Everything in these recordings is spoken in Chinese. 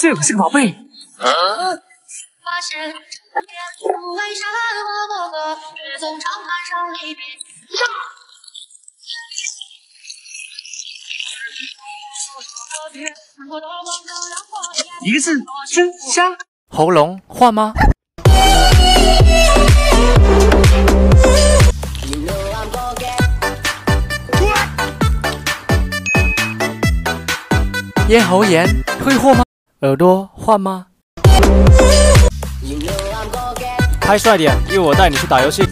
这个是个宝贝。一个字，吃虾。喉咙换吗？咽喉炎退货吗？耳朵换吗？拍帅点，因为我带你去打游戏。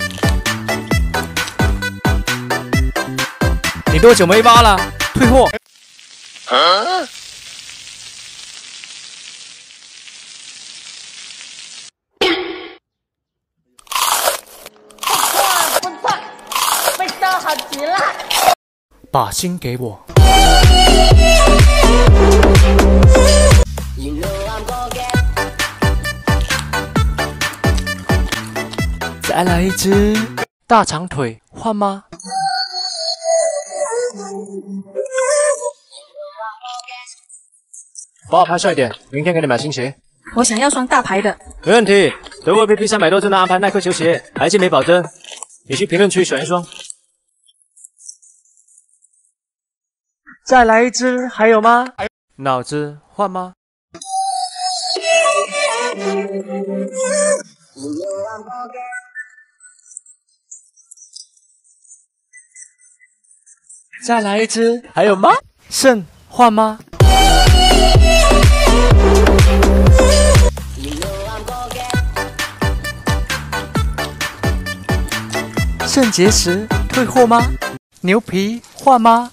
你多久没挖了？退货。不错，味道好极了。把心给我。再来一只大长腿，换吗？帮我拍帅点，明天给你买新鞋。我想要双大牌的。没问题，德国 PP 三百多就能安排耐克球鞋，还健美保证。你去评论区选一双。再来一只，还有吗？脑子换吗？再来一只，还有吗？肾换吗？肾结石退货吗？牛皮换吗？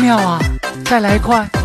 妙啊！再来一块。